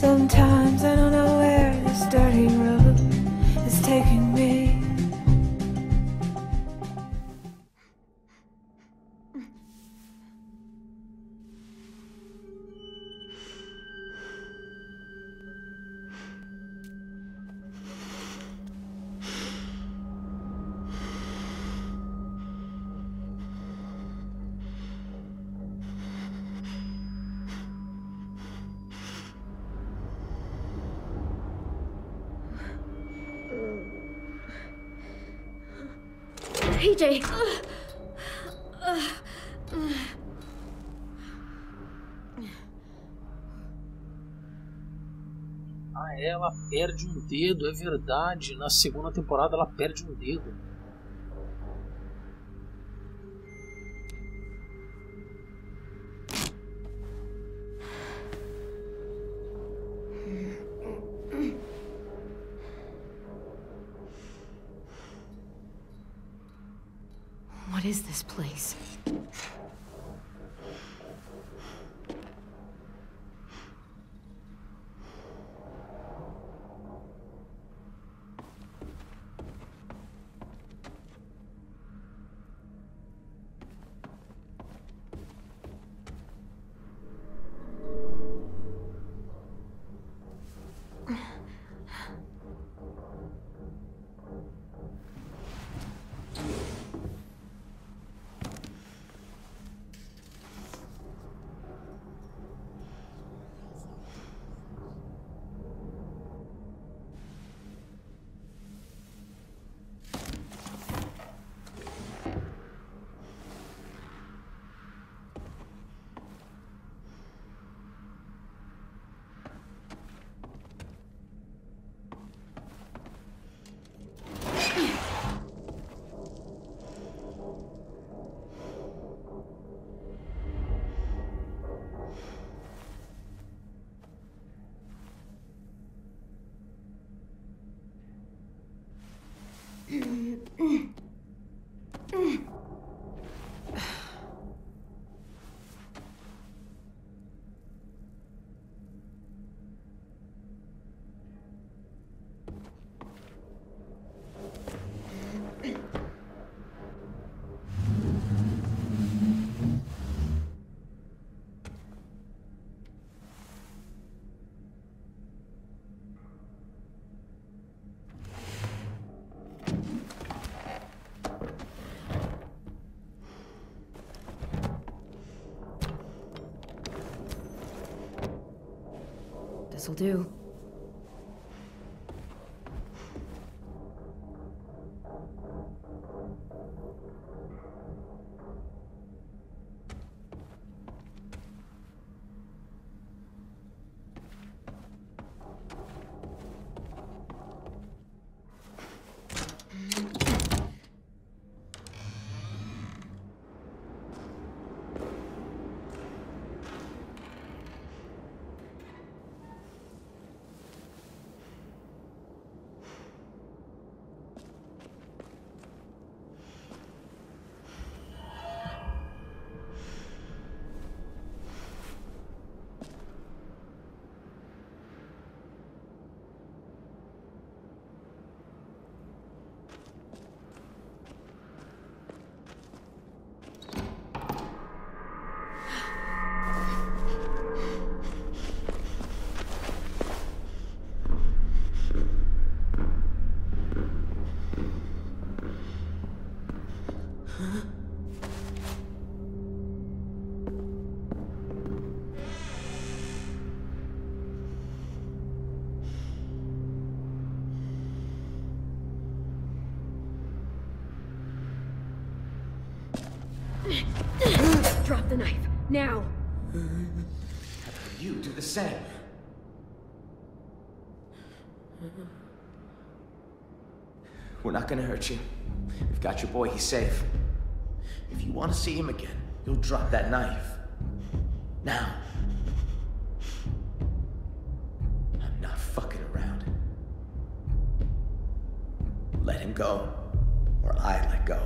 Sometimes I don't know perde um dedo, é verdade. Na segunda temporada ela perde um dedo. 嗯。This'll do. Drop the knife. Now! You do the same. We're not gonna hurt you. We've got your boy, he's safe. If you want to see him again, you'll drop that knife. Now. I'm not fucking around. Let him go, or I let go,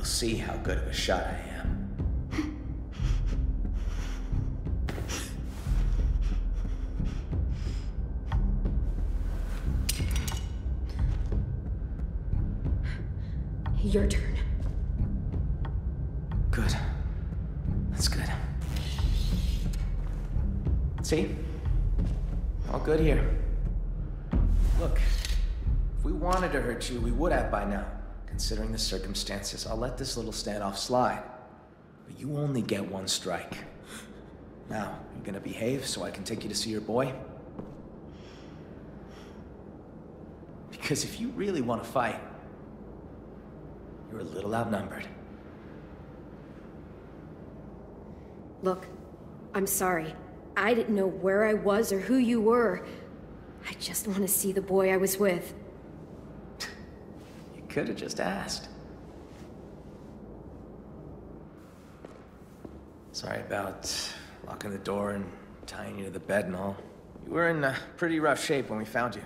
you'll see how good of a shot I am. Your turn. Good. That's good. See? All good here. Look, if we wanted to hurt you, we would have by now. Considering the circumstances, I'll let this little standoff slide. But you only get one strike. Now, you're gonna behave so I can take you to see your boy? Because if you really want to fight, you're a little outnumbered. Look, I'm sorry. I didn't know where I was or who you were. I just want to see the boy I was with. You could have just asked. Sorry about locking the door and tying you to the bed and all. You were in uh, pretty rough shape when we found you.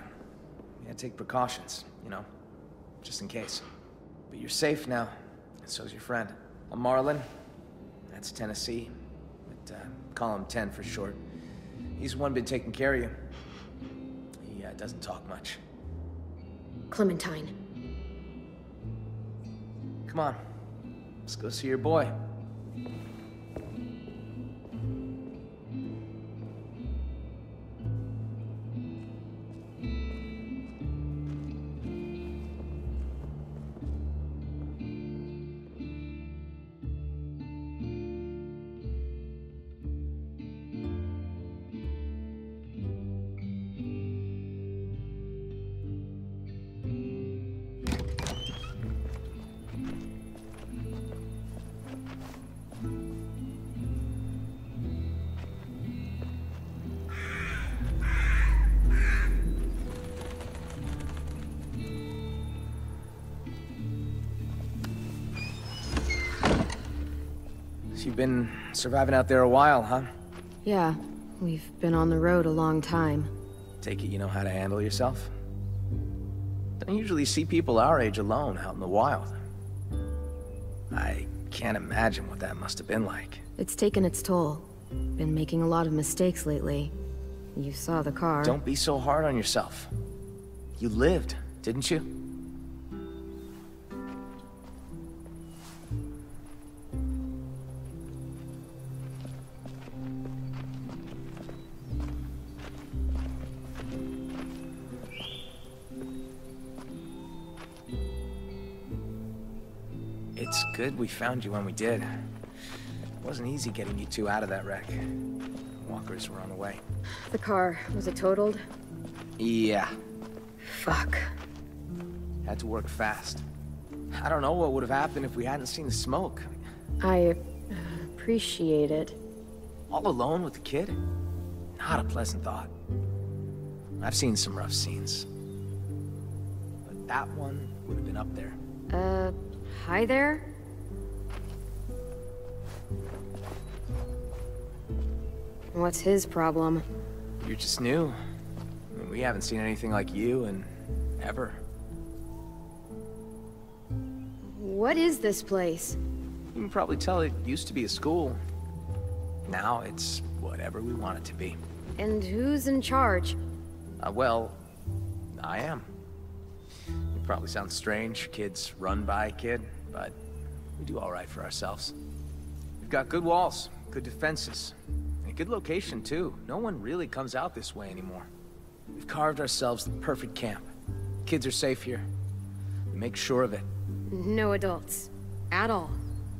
We had to take precautions, you know, just in case. But you're safe now, and so's your friend. I'm Marlon. That's Tennessee. But uh, call him Ten for short. He's the one been taking care of you. He uh, doesn't talk much. Clementine. Come on, let's go see your boy. Surviving out there a while, huh? Yeah, we've been on the road a long time. Take it you know how to handle yourself? Don't usually see people our age alone out in the wild. I can't imagine what that must have been like. It's taken its toll. Been making a lot of mistakes lately. You saw the car. Don't be so hard on yourself. You lived, didn't you? Good we found you when we did. It wasn't easy getting you two out of that wreck. Walkers were on the way. The car, was it totaled? Yeah, Fuck. had to work fast. I don't know what would have happened if we hadn't seen the smoke. I uh, appreciate it. All alone with the kid? Not a pleasant thought. I've seen some rough scenes. But that one would have been up there. Uh, hi there? What's his problem? You're just new. I mean, we haven't seen anything like you in ever. What is this place? You can probably tell it used to be a school. Now it's whatever we want it to be. And who's in charge? Uh, well, I am. It probably sounds strange, kids run by a kid, but we do all right for ourselves. We've got good walls, good defenses, good location too. No one really comes out this way anymore. We've carved ourselves the perfect camp. Kids are safe here. We make sure of it. No adults. At all.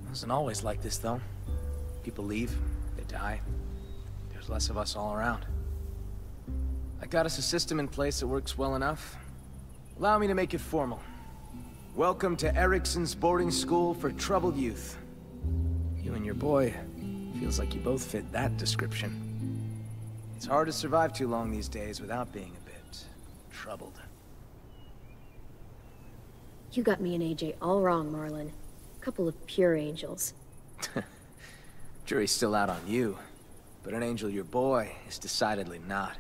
It wasn't always like this, though. People leave, they die. There's less of us all around. I got us a system in place that works well enough. Allow me to make it formal. Welcome to Ericson's boarding school for troubled youth. You and your boy feels like you both fit that description. It's hard to survive too long these days without being a bit troubled. You got me and AJ all wrong, Marlon. Couple of pure angels. Jury's still out on you, but an angel your boy is decidedly not.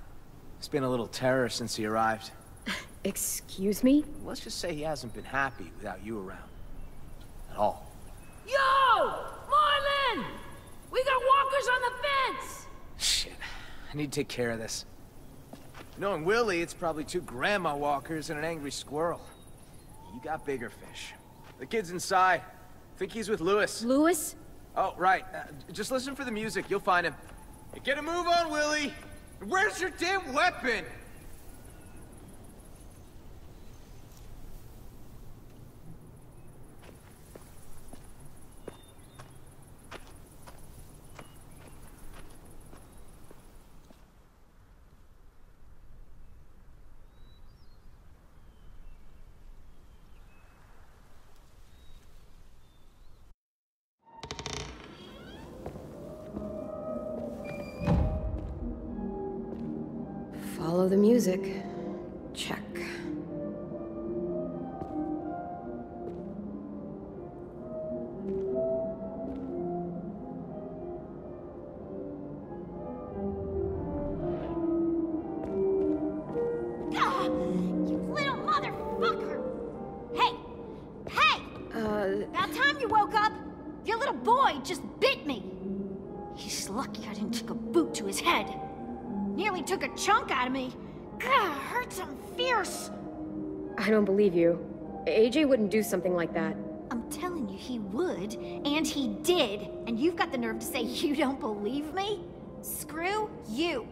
It's been a little terror since he arrived. Excuse me? Let's just say he hasn't been happy without you around. At all. Yo! Marlon! We got walkers on the fence! Shit. I need to take care of this. Knowing Willy, it's probably two grandma walkers and an angry squirrel. You got bigger fish. The kid's inside. Think he's with Louis. Louis? Oh, right. Uh, just listen for the music. You'll find him. Hey, get a move on, Willy! Where's your damn weapon? Music. AJ wouldn't do something like that. I'm telling you, he would, and he did. And you've got the nerve to say you don't believe me? Screw you.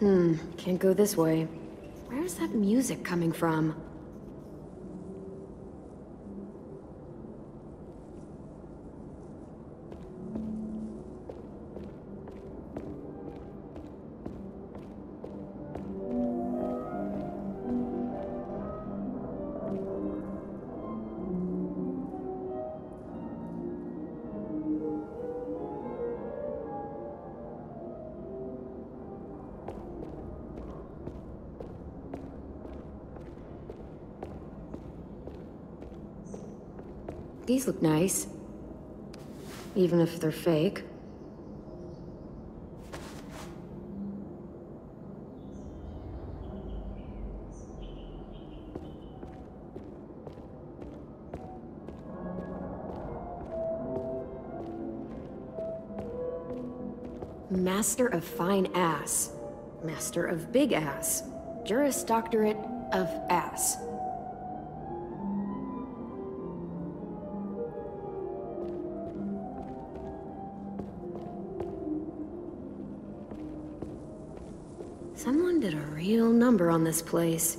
Hmm, can't go this way. Where's that music coming from? These look nice. Even if they're fake. Master of Fine Ass. Master of Big Ass. Juris Doctorate of Ass. Real number on this place.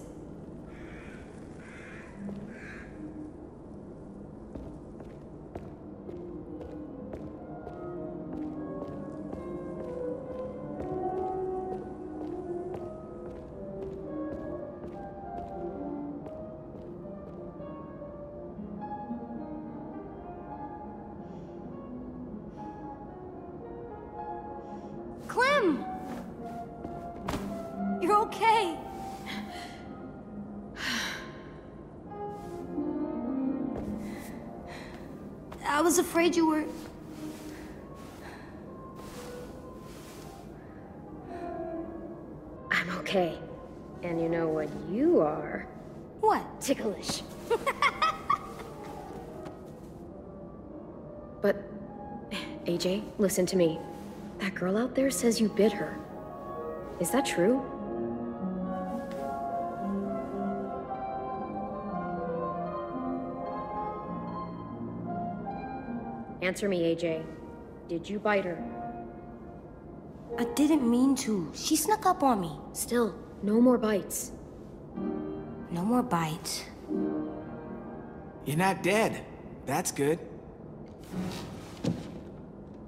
Was afraid you were. I'm okay. And you know what you are? What? Ticklish. but, AJ, listen to me. That girl out there says you bit her. Is that true? Answer me, AJ. Did you bite her? I didn't mean to. She snuck up on me. Still, no more bites. No more bites. You're not dead. That's good.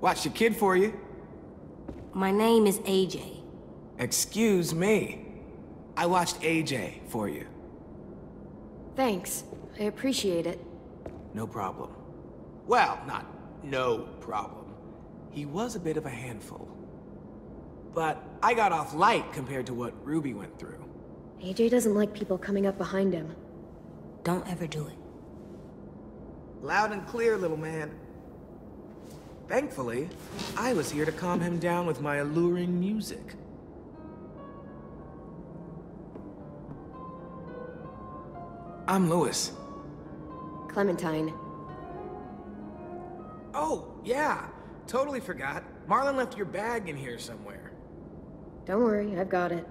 Watch the kid for you. My name is AJ. Excuse me. I watched AJ for you. Thanks. I appreciate it. No problem. Well, not no problem. He was a bit of a handful. But I got off light compared to what Ruby went through. AJ doesn't like people coming up behind him. Don't ever do it. Loud and clear, little man. Thankfully, I was here to calm him down with my alluring music. I'm Louis. Clementine. Oh, yeah. Totally forgot. Marlon left your bag in here somewhere. Don't worry, I've got it.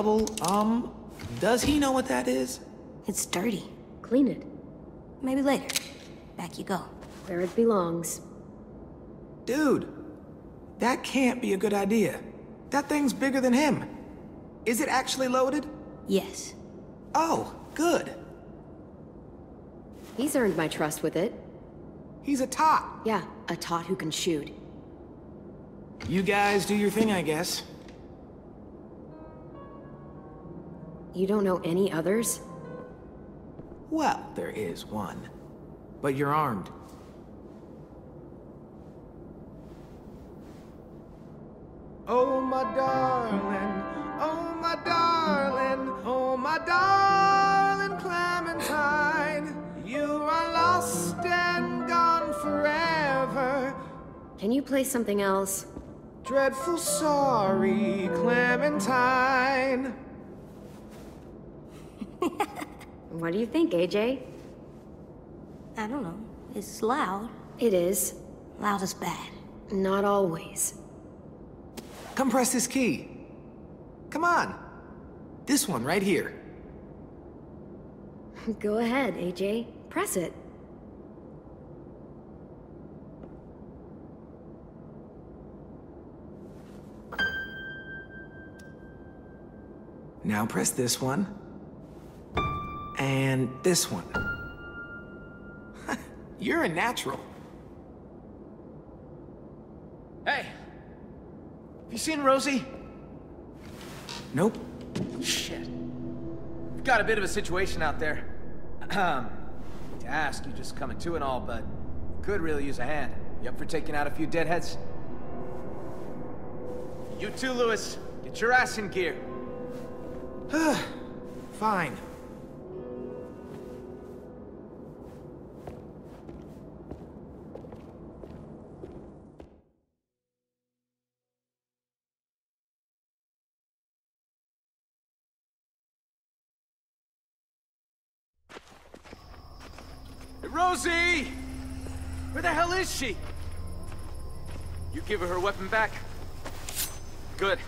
Double, um. Does he know what that is? It's dirty. Clean it. Maybe later. Back you go. Where it belongs. Dude, that can't be a good idea. That thing's bigger than him. Is it actually loaded? Yes. Oh, good. He's earned my trust with it. He's a tot. Yeah, a tot who can shoot. You guys do your thing, I guess. You don't know any others? Well, there is one. But you're armed. Oh, my darling, oh, my darling, oh, my darling Clementine. You are lost and gone forever. Can you play something else? Dreadful sorry, Clementine. What do you think, AJ? I don't know. It's loud. It is. Loud is bad. Not always. Come press this key. Come on. This one right here. Go ahead, AJ. Press it. Now press this one. And this one. You're a natural. Hey! Have you seen Rosie? Nope. Shit. We've got a bit of a situation out there. Um, to ask, you just coming to and all, but could really use a hand. You up for taking out a few deadheads? You too, Louis. Get your ass in gear. Fine. Is she? You give her her weapon back? Good.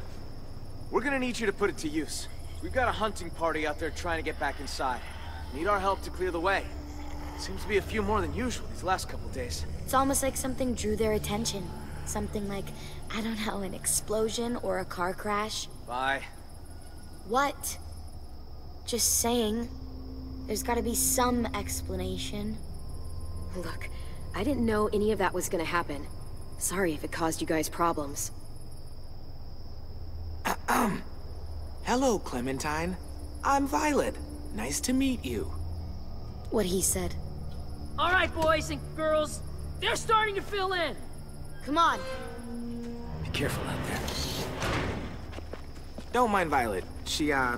We're gonna need you to put it to use. We've got a hunting party out there trying to get back inside. Need our help to clear the way. Seems to be a few more than usual these last couple days. It's almost like something drew their attention. Something like, I don't know, an explosion or a car crash. Bye. What? Just saying. There's gotta be some explanation. Look, I didn't know any of that was gonna happen. Sorry if it caused you guys problems. Um, Hello, Clementine. I'm Violet. Nice to meet you. What he said. All right, boys and girls, they're starting to fill in. Come on. Be careful out there. Don't mind Violet. She, uh,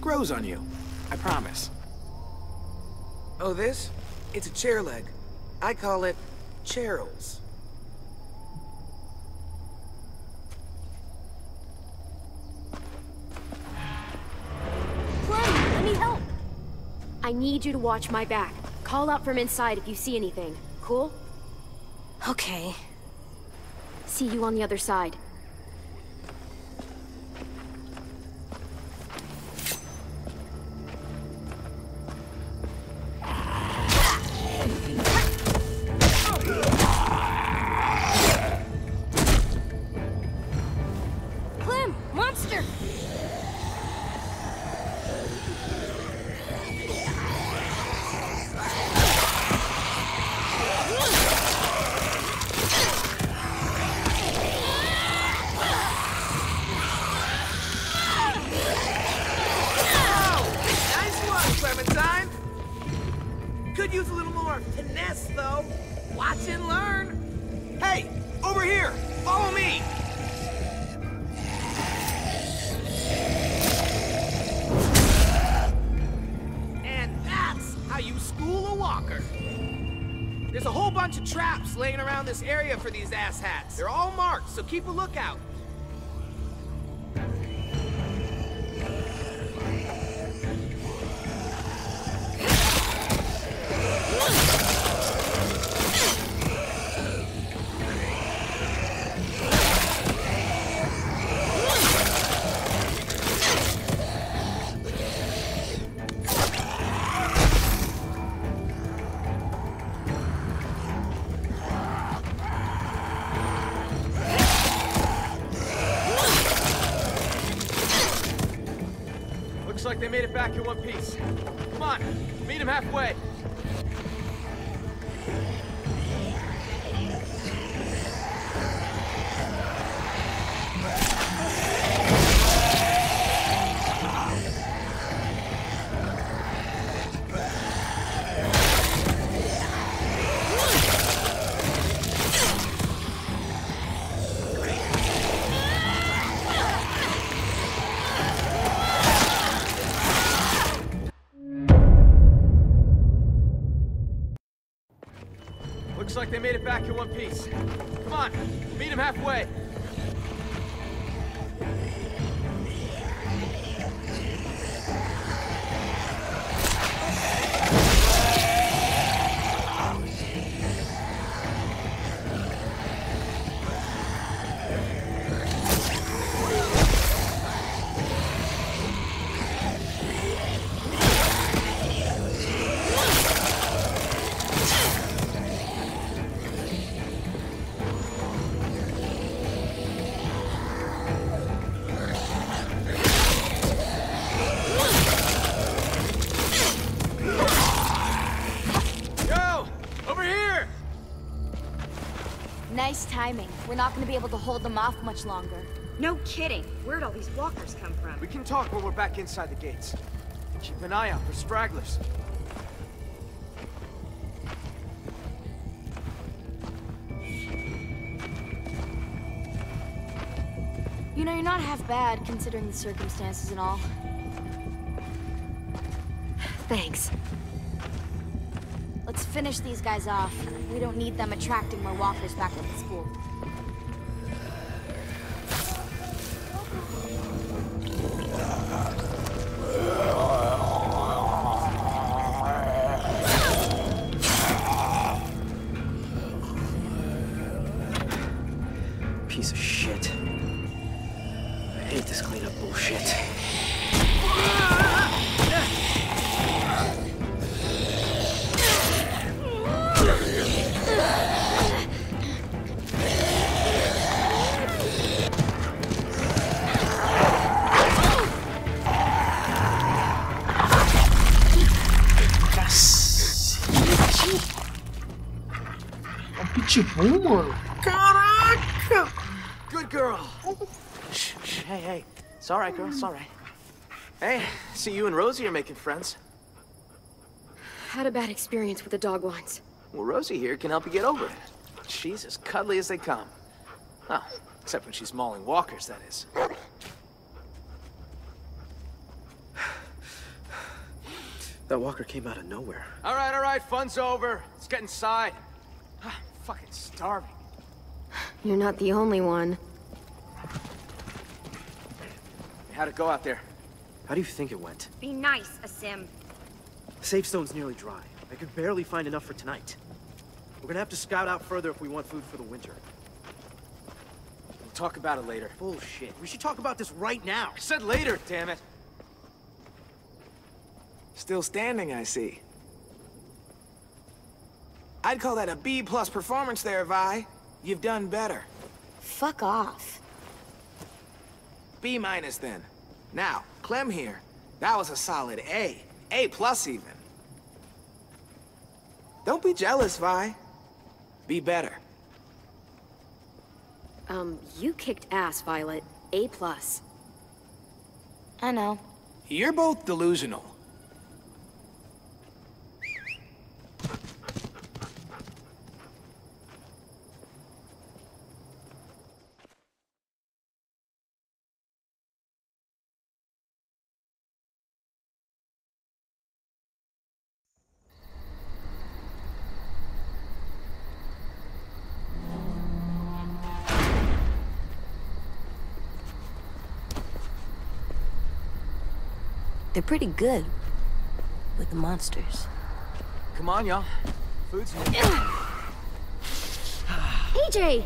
grows on you. I promise. Oh, this? It's a chair leg. I call it Cheryl's. Clem, I need help! I need you to watch my back. Call out from inside if you see anything. Cool? Okay. See you on the other side. In one piece. Come on, meet him halfway. Back in one piece. Come on, meet him halfway. We're not gonna be able to hold them off much longer. No kidding. Where'd all these walkers come from? We can talk when we're back inside the gates. Keep an eye out for stragglers. You know, you're not half bad considering the circumstances and all. Thanks. Let's finish these guys off. We don't need them attracting more walkers back to the school. Pitbull, mano. Caraca! Good girl. Shh, shh, hey, hey. It's all right, girl. It's all right. Hey, see you and Rosie are making friends. Had a bad experience with the dog once. Well, Rosie here can help you get over it. She's as cuddly as they come. Oh, except when she's mauling walkers, that is. That walker came out of nowhere. All right, all right, fun's over. Let's get inside. I'm fucking starving. You're not the only one. How'd it go out there? How do you think it went? Be nice, Aasim. Safe stone's nearly dry. I could barely find enough for tonight. We're gonna have to scout out further if we want food for the winter. We'll talk about it later. Bullshit. We should talk about this right now. I said later, damn it. Still standing, I see. I'd call that a B plus performance there, Vi. You've done better. Fuck off. B minus then. Now, Clem here. That was a solid A. A plus even. Don't be jealous, Vi. Be better. Um, you kicked ass, Violet. A plus. I know. You're both delusional. They're pretty good. With the monsters. Come on, y'all. Food's here. AJ!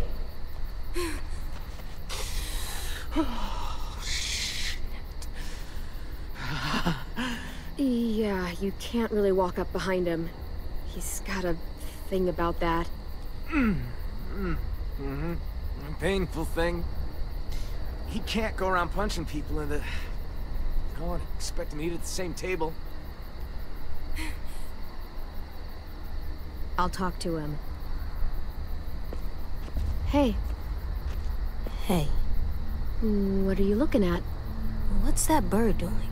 yeah, you can't really walk up behind him. He's got a thing about that. Mm-hmm. A painful thing. He can't go around punching people in the... I don't expect him to eat at the same table. I'll talk to him. Hey. Hey. Mm, What are you looking at? What's that bird doing?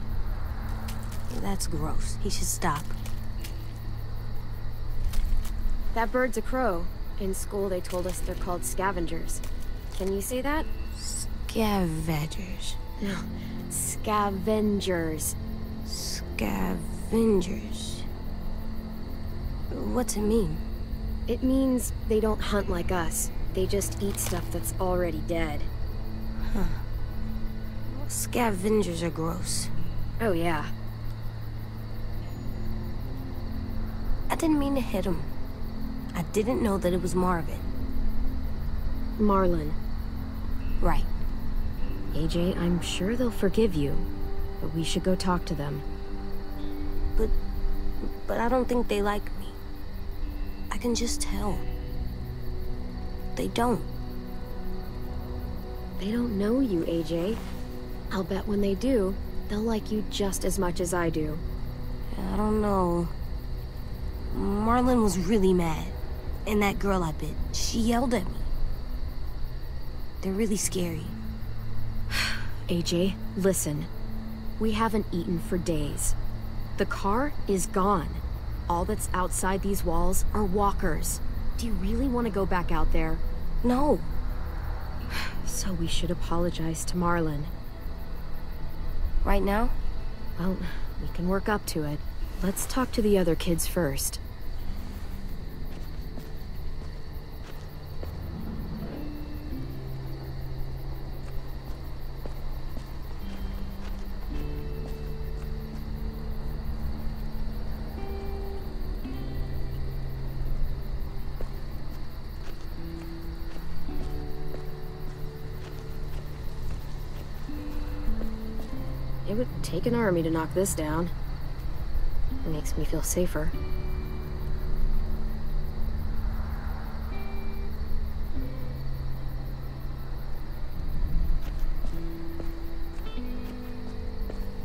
That's gross. He should stop. That bird's a crow. In school, they told us they're called scavengers. Can you say that? Scavengers. No. Scavengers. Scavengers. What's it mean? It means they don't hunt like us. They just eat stuff that's already dead. Huh. Scavengers are gross. Oh, yeah. I didn't mean to hit him. I didn't know that it was Marvin. Marlon. Right. AJ, I'm sure they'll forgive you. But we should go talk to them. But... but I don't think they like me. I can just tell. They don't. They don't know you, AJ. I'll bet when they do, they'll like you just as much as I do. I don't know. Marlon was really mad. And that girl I bit, she yelled at me. They're really scary. AJ, listen. We haven't eaten for days. The car is gone. All that's outside these walls are walkers. Do you really want to go back out there? No. So we should apologize to Marlon. Right now? Well, we can work up to it. Let's talk to the other kids first. It would take an army to knock this down. It makes me feel safer.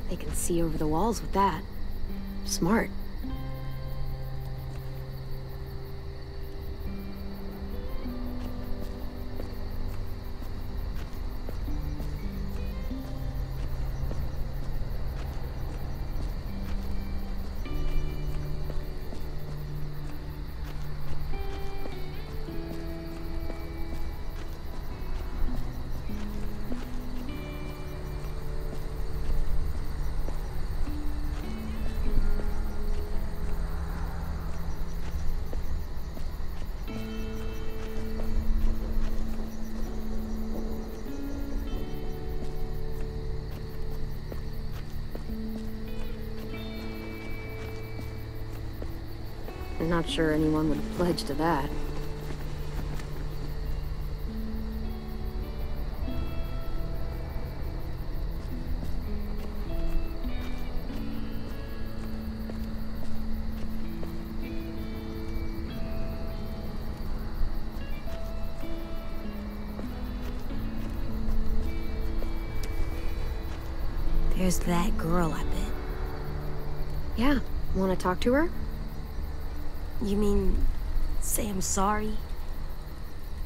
They can see over the walls with that. Smart. Sure anyone would pledge to that. There's that girl I bet. Yeah, want to talk to her? You mean... say I'm sorry?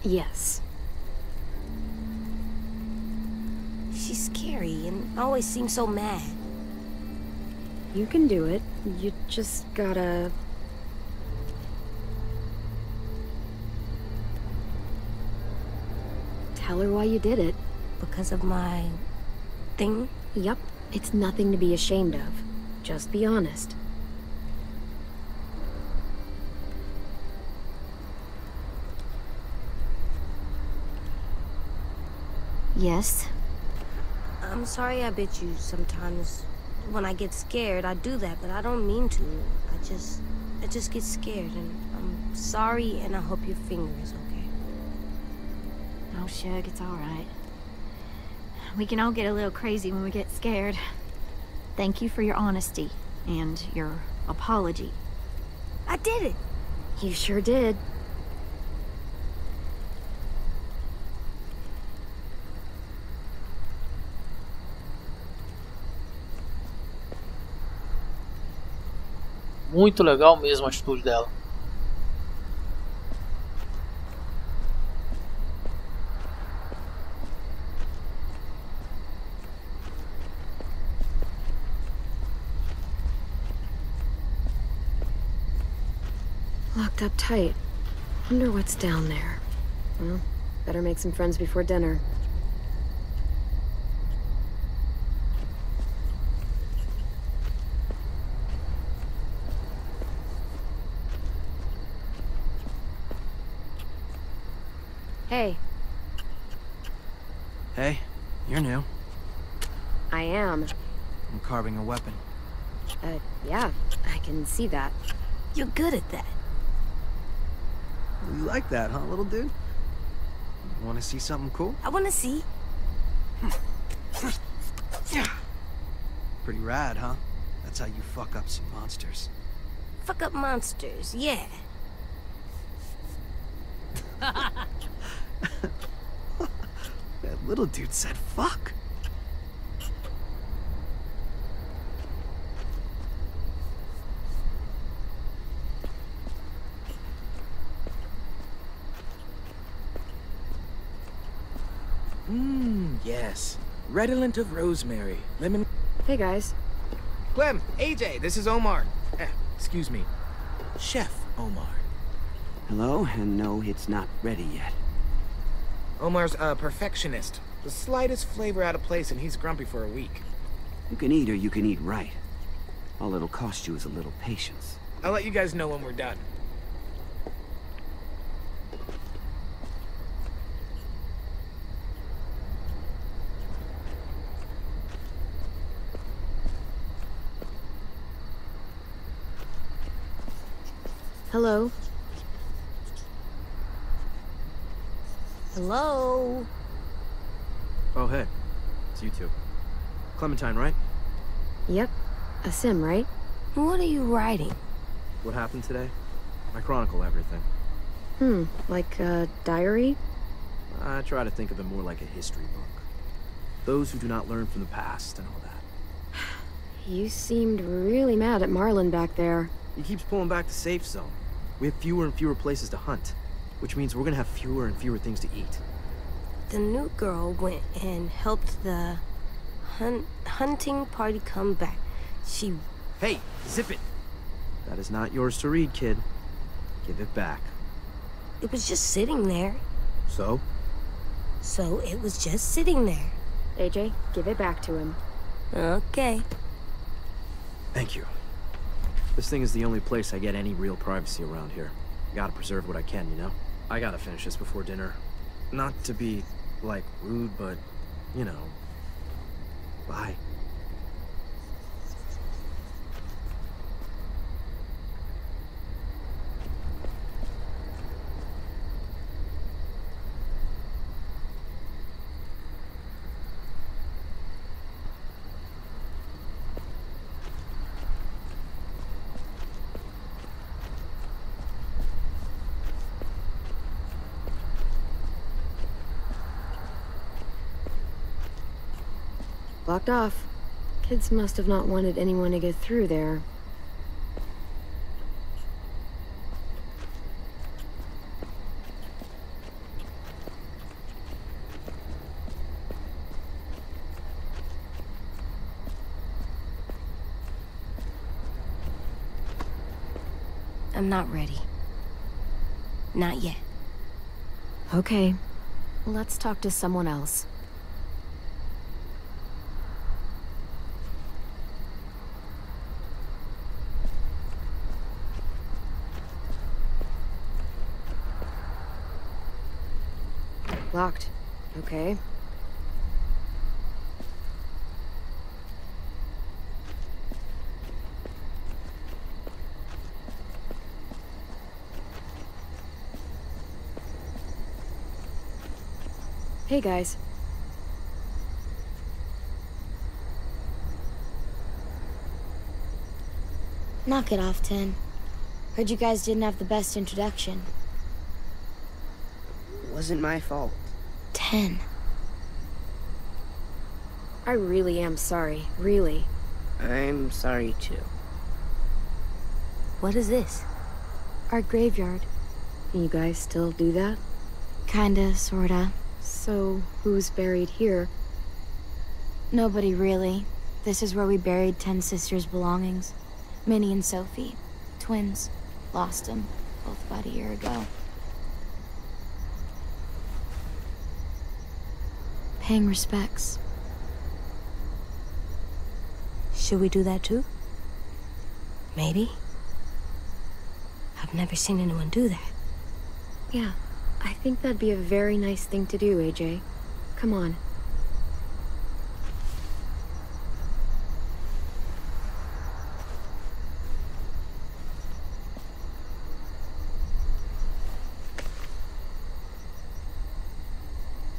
Yes. She's scary and always seems so mad. You can do it. You just gotta... Tell her why you did it. Because of my... thing? Yep. It's nothing to be ashamed of. Just be honest. Yes. I'm sorry I bit you sometimes. when I get scared, I do that, but I don't mean to. I just, I just get scared, and I'm sorry, and I hope your finger is okay. Oh, Shug, it's alright. We can all get a little crazy when we get scared. Thank you for your honesty and your apology. I did it. You sure did. Muito legal mesmo a atitude dela. Locked up tight. Wonder what's down there. Well, better make some friends before dinner. Hey, Hey, you're new. I am. I'm carving a weapon. Uh, yeah, I can see that. You're good at that. You like that, huh, little dude? Want to see something cool? I want to see. Pretty rad, huh? That's how you fuck up some monsters. Fuck up monsters, yeah. That little dude said fuck. Mmm, yes. Redolent of rosemary, lemon. Hey guys. Clem, AJ, this is Omar. Eh, excuse me. Chef Omar. Hello, and no, it's not ready yet. Omar's a perfectionist. The slightest flavor out of place and he's grumpy for a week. You can eat or you can eat right. All it'll cost you is a little patience. I'll let you guys know when we're done. Hello. Hello? Oh, hey. It's you two. Clementine, right? Yep. Aasim, right? What are you writing? What happened today? I chronicle everything. Hmm, like a diary? I try to think of it more like a history book. Those who do not learn from the past and all that. You seemed really mad at Marlon back there. He keeps pulling back the safe zone. We have fewer and fewer places to hunt, which means we're gonna have fewer and fewer things to eat. The new girl went and helped the hun hunting party come back. She... Hey, zip it! That is not yours to read, kid. Give it back. It was just sitting there. So? So it was just sitting there. AJ, give it back to him. Okay. Thank you. This thing is the only place I get any real privacy around here. Gotta preserve what I can, you know? I gotta finish this before dinner. Not to be, like, rude, but, you know. Bye. Blocked off. Kids must have not wanted anyone to get through there. I'm not ready. Not yet. Okay. Let's talk to someone else. Locked. Okay. Hey guys. Knock it off, Tenn. Heard you guys didn't have the best introduction. Wasn't my fault. Tenn. I really am sorry. Really. I'm sorry too. What is this? Our graveyard. You guys still do that? Kinda, sorta. So, who's buried here? Nobody really. This is where we buried Tenn Sisters' belongings. Minnie and Sophie. Twins. Lost them. Both about a year ago. Paying respects. Should we do that too? Maybe? I've never seen anyone do that. Yeah, I think that'd be a very nice thing to do, AJ. Come on.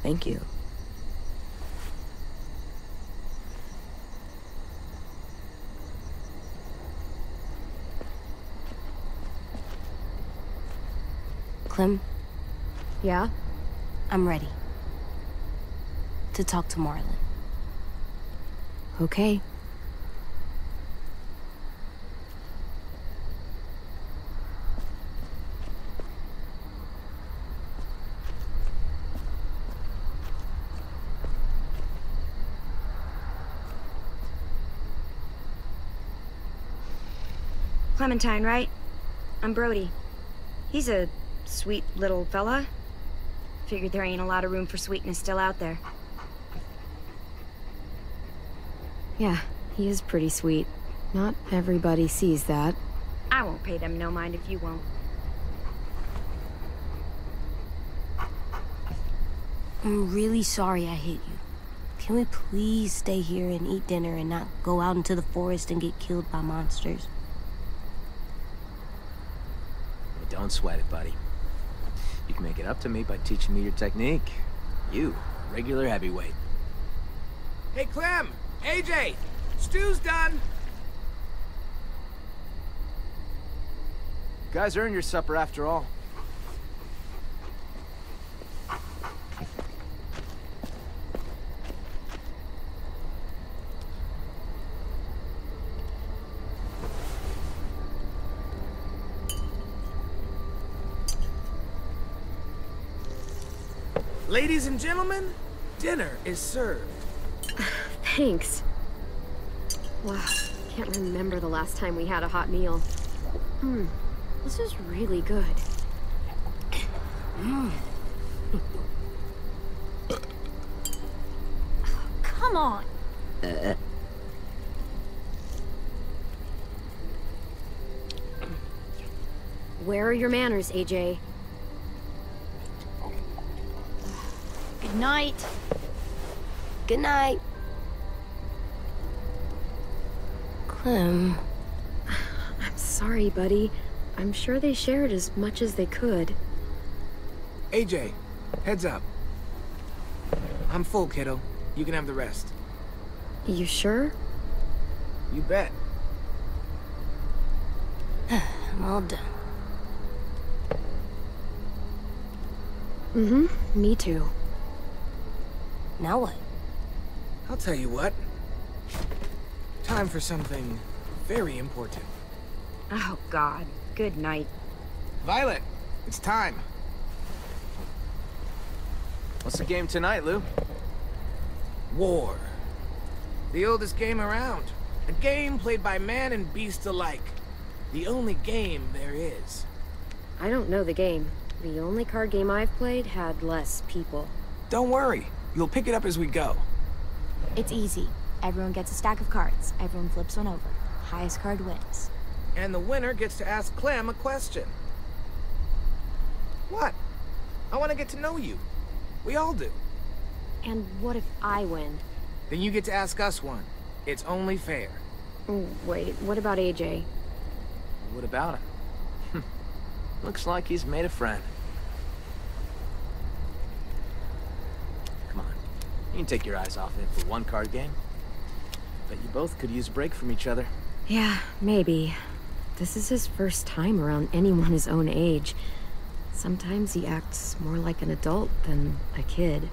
Thank you. Clem, Yeah? I'm ready. To talk to Marlon. Okay. Clementine, right? I'm Brody. He's a sweet little fella. Figured there ain't a lot of room for sweetness still out there. Yeah, he is pretty sweet. Not everybody sees that. I won't pay them no mind if you won't. I'm really sorry I hit you. Can we please stay here and eat dinner and not go out into the forest and get killed by monsters? Don't sweat it, buddy. You can make it up to me by teaching me your technique. You, regular heavyweight. Hey, Clem! AJ! Stew's done! Guys earned your supper after all. Ladies and gentlemen, dinner is served. Thanks. Wow, can't remember the last time we had a hot meal. Hmm, this is really good. Mm. Come on. Uh, Where are your manners, AJ? Night. Good night. Clem. I'm sorry, buddy. I'm sure they shared as much as they could. AJ, heads up. I'm full, kiddo. You can have the rest. You sure? You bet. I'm all done. Mm-hmm, me too. Now what? I'll tell you what. Time for something very important. Oh, God. Good night. Violet, it's time. What's the game tonight, Lou? War. The oldest game around. A game played by man and beast alike. The only game there is. I don't know the game. The only card game I've played had less people. Don't worry. You'll pick it up as we go. It's easy. Everyone gets a stack of cards. Everyone flips one over. Highest card wins. And the winner gets to ask Clem a question. What? I want to get to know you. We all do. And what if I win? Then you get to ask us one. It's only fair. Oh, wait, what about AJ? What about him? Looks like he's made a friend. You can take your eyes off it for one card game. But you both could use a break from each other. Yeah, maybe. This is his first time around anyone his own age. Sometimes he acts more like an adult than a kid.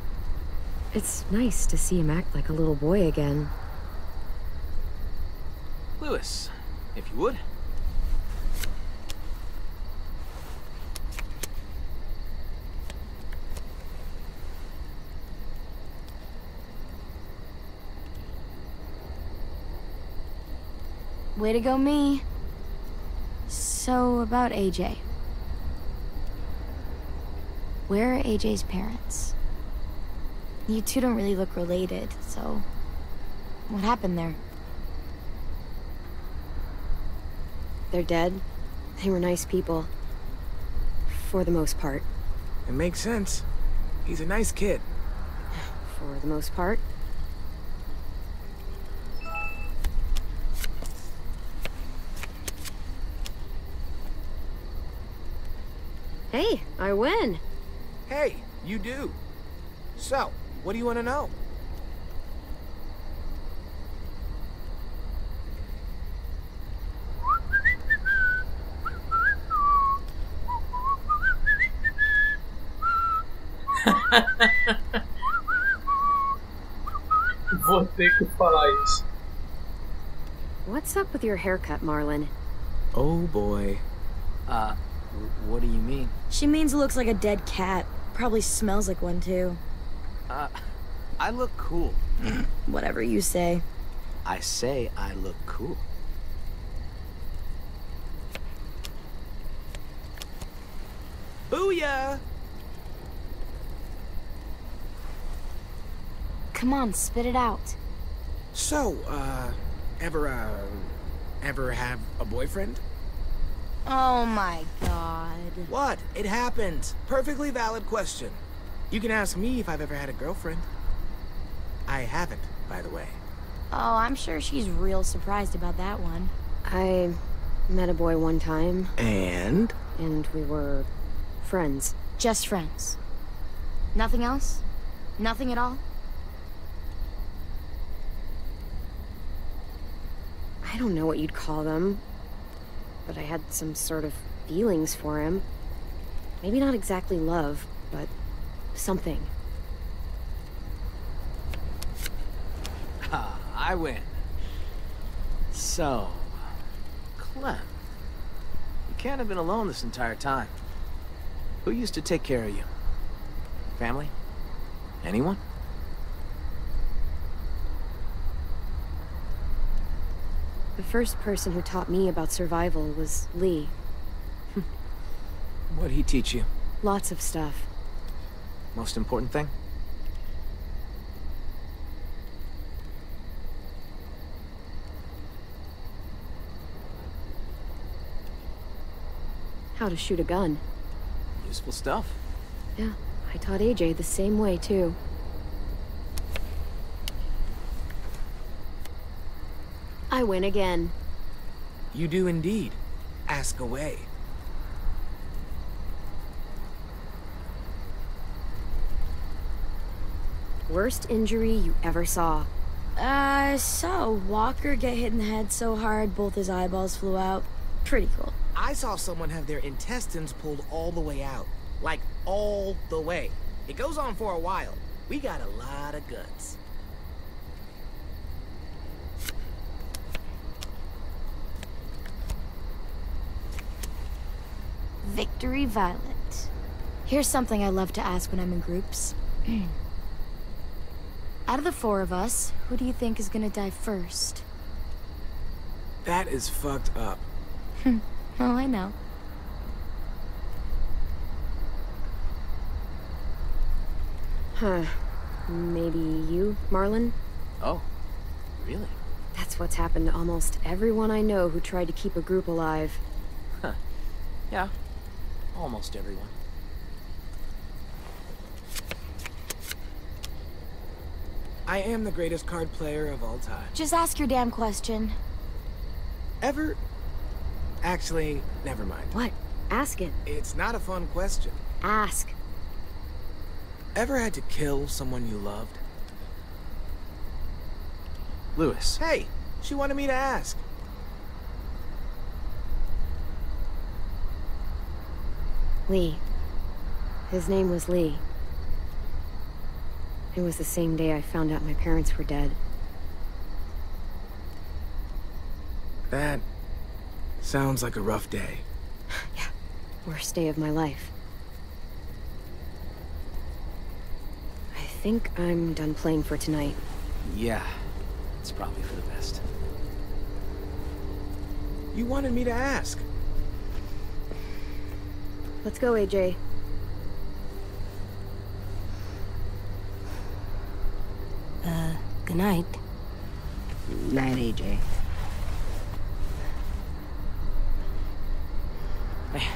It's nice to see him act like a little boy again. Louis, if you would. Way to go, me. So, about AJ. Where are AJ's parents? You two don't really look related, so... What happened there? They're dead. They were nice people. For the most part. It makes sense. He's a nice kid. For the most part. Hey, I win. Hey, you do. So, what do you want to know? Vou ter que falar isso. What's up with your haircut, Marlon? Oh boy. Uh, what do you mean? She means it looks like a dead cat. Probably smells like one too. Uh, I look cool. Whatever you say. I say I look cool. Booyah! Come on, spit it out. So, uh, ever, uh, ever have a boyfriend? Oh my god. What? It happened. Perfectly valid question. You can ask me if I've ever had a girlfriend. I haven't, by the way. Oh, I'm sure she's real surprised about that one. I met a boy one time, And? and we were friends. Just friends. Nothing else? Nothing at all? I don't know what you'd call them, but I had some sort of feelings for him. Maybe not exactly love, but something. Ah, I win. So, Clem, you can't have been alone this entire time. Who used to take care of you? Family? Anyone? The first person who taught me about survival was Lee. What'd he teach you? Lots of stuff. Most important thing? How to shoot a gun. Useful stuff. Yeah, I taught AJ the same way, too. I win again. You do indeed. Ask away. Worst injury you ever saw. Uh, I saw Walker get hit in the head so hard both his eyeballs flew out. Pretty cool. I saw someone have their intestines pulled all the way out. Like, all the way. It goes on for a while. We got a lot of guts. Victory Violet. Here's something I love to ask when I'm in groups. Out of the four of us, who do you think is gonna die first? That is fucked up. oh, I know. Huh. Maybe you, Marlon? Oh, really? That's what's happened to almost everyone I know who tried to keep a group alive. Huh. Yeah. Almost everyone. I am the greatest card player of all time. Just ask your damn question. Ever? Actually, never mind. What? Ask it. It's not a fun question. Ask. Ever had to kill someone you loved? Louis. Hey, she wanted me to ask. Lee. His name was Lee. It was the same day I found out my parents were dead. That sounds like a rough day. yeah, worst day of my life. I think I'm done playing for tonight. Yeah, it's probably for the best. You wanted me to ask. Let's go, AJ. Uh, good night. Night, AJ. Hey.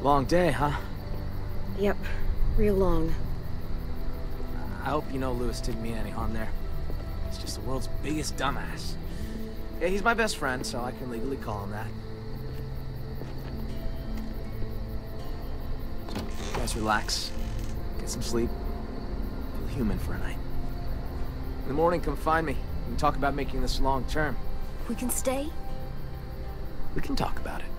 Long day, huh? Yep, real long. I hope you know Louis didn't mean any harm there. He's just the world's biggest dumbass. Yeah, he's my best friend, so I can legally call him that. Relax. Get some sleep. Feel human for a night. In the morning, come find me. We can talk about making this long term. We can stay? We can talk about it.